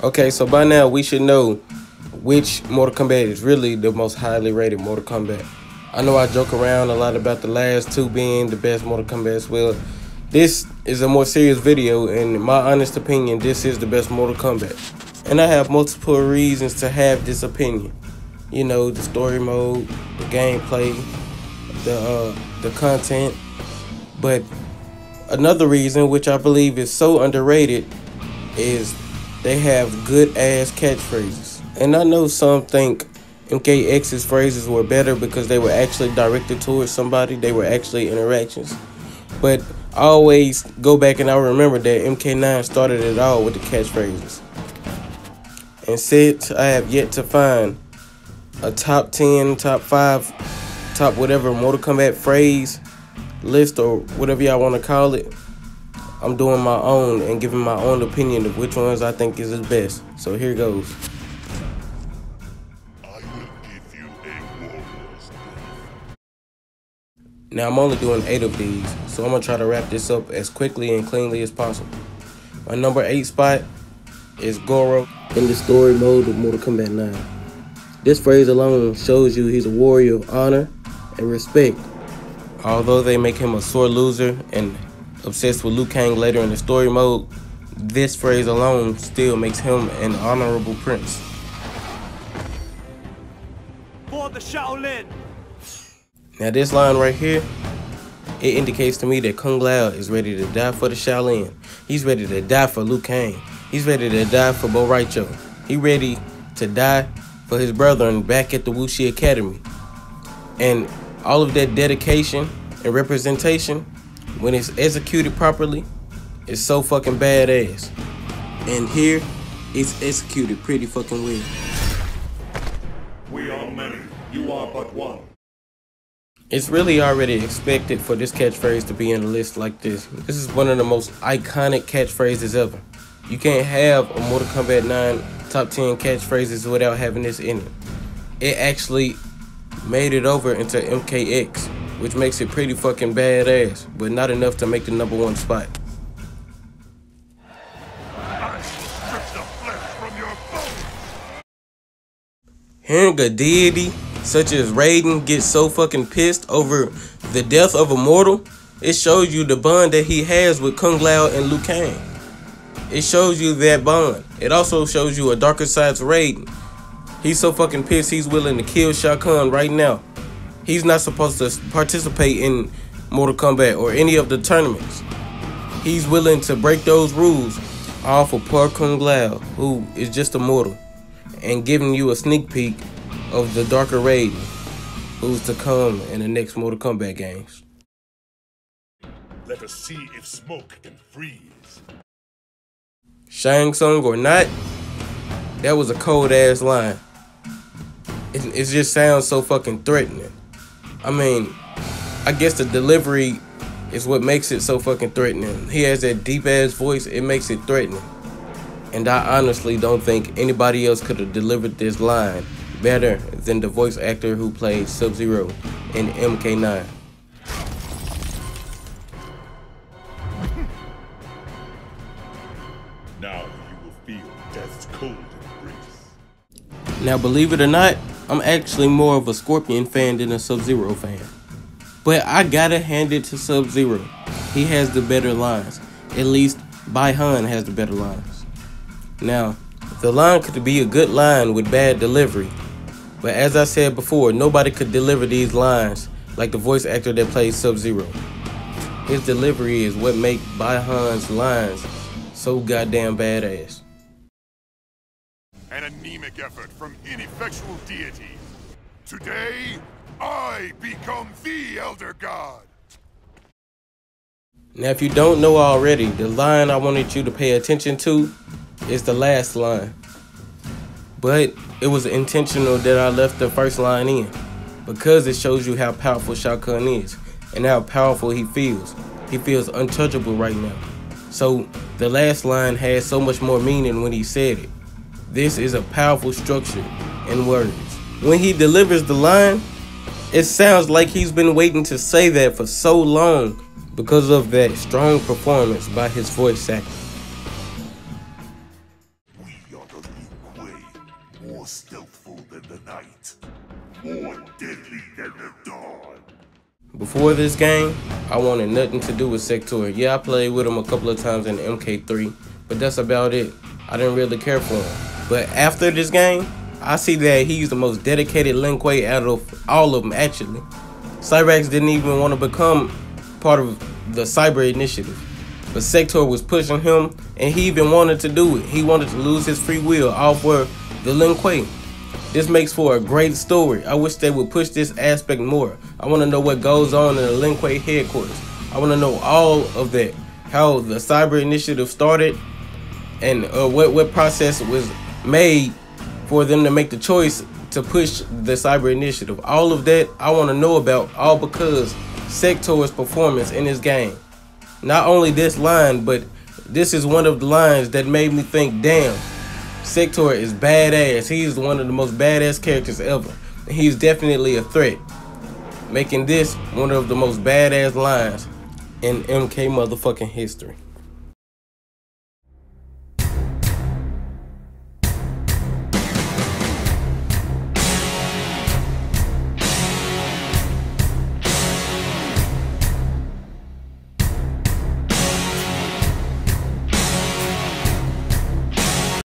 Okay, so by now we should know which Mortal Kombat is really the most highly rated Mortal Kombat. I know I joke around a lot about the last two being the best Mortal Kombat. As well, this is a more serious video, and in my honest opinion, this is the best Mortal Kombat. And I have multiple reasons to have this opinion. You know, the story mode, the gameplay, the uh, the content. But another reason, which I believe is so underrated, is they have good ass catchphrases. And I know some think MKX's phrases were better because they were actually directed towards somebody, they were actually interactions. But I always go back and I remember that MK9 started it all with the catchphrases. And since I have yet to find a top 10, top 5, top whatever Mortal Kombat phrase list or whatever y'all want to call it, I'm doing my own and giving my own opinion of which ones I think is the best. So here goes. Now I'm only doing eight of these, so I'm gonna try to wrap this up as quickly and cleanly as possible. My number eight spot is Goro in the story mode of Mortal Kombat 9. This phrase alone shows you he's a warrior of honor and respect. Although they make him a sore loser and obsessed with Liu Kang later in the story mode, this phrase alone still makes him an honorable prince. For the Shaolin! Now this line right here, it indicates to me that Kung Lao is ready to die for the Shaolin. He's ready to die for Liu Kang. He's ready to die for Bo' Rai Cho. He ready to die for his brethren back at the Wu Shi Academy. And all of that dedication and representation, when it's executed properly, it's so fucking badass. And here, it's executed pretty fucking well. We are many, you are but one. It's really already expected for this catchphrase to be in a list like this. This is one of the most iconic catchphrases ever. You can't have a Mortal Kombat 9 top 10 catchphrases without having this in it. It actually made it over into MKX, which makes it pretty fucking badass, but not enough to make the number one spot. Hearing a deity such as Raiden get so fucking pissed over the death of a mortal, it shows you the bond that he has with Kung Lao and Liu Kang. It shows you that bond. It also shows you a darker side to Raiden. He's so fucking pissed he's willing to kill Shao Kahn right now. He's not supposed to participate in Mortal Kombat or any of the tournaments. He's willing to break those rules all for poor Kung Lao, who is just a mortal, and giving you a sneak peek of the darker Raiden, who's to come in the next Mortal Kombat games. Let us see if smoke can freeze. Shang Tsung or not, that was a cold ass line. It, it just sounds so fucking threatening. I mean, I guess the delivery is what makes it so fucking threatening. He has that deep ass voice, it makes it threatening. And I honestly don't think anybody else could have delivered this line better than the voice actor who played Sub-Zero in MK9. Now you will feel death's cold embrace. Now, believe it or not, I'm actually more of a Scorpion fan than a Sub-Zero fan. But I gotta hand it to Sub-Zero. He has the better lines. At least Bi-Han has the better lines. Now, the line could be a good line with bad delivery. But as I said before, nobody could deliver these lines like the voice actor that plays Sub-Zero. His delivery is what make Bi-Han's lines so goddamn badass. An anemic effort from ineffectual deities. Today, I become the Elder God. Now, if you don't know already, the line I wanted you to pay attention to is the last line. But it was intentional that I left the first line in because it shows you how powerful Shao Kahn is and how powerful he feels. He feels untouchable right now. So the last line has so much more meaning when he said it. This is a powerful structure in words. When he delivers the line, it sounds like he's been waiting to say that for so long because of that strong performance by his voice actor. We are the stealthful than the night, more deadly than the dawn. Before this game, I wanted nothing to do with Sector. Yeah, I played with him a couple of times in MK3, but that's about it. I didn't really care for him. But after this game, I see that he's the most dedicated Lin Kuei out of all of them, actually. Cyrax didn't even want to become part of the Cyber Initiative. But Sector was pushing him, and he even wanted to do it. He wanted to lose his free will all for the Lin Kuei. This makes for a great story. I wish they would push this aspect more. I want to know what goes on in the Lin Kuei headquarters. I want to know all of that. How the Cyber Initiative started, and uh, what what process was made for them to make the choice to push the Cyber Initiative. All of that I want to know about, all because Sector's performance in this game. Not only this line, but this is one of the lines that made me think, damn, Sector is badass. He's one of the most badass characters ever. He's definitely a threat. Making this one of the most badass lines in MK motherfucking history.